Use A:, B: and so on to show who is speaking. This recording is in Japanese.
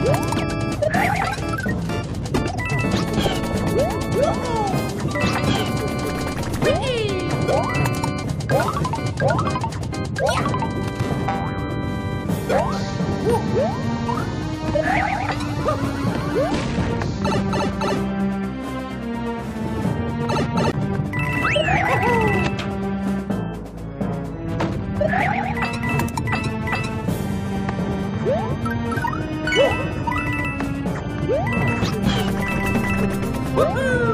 A: Woo! Woohoo!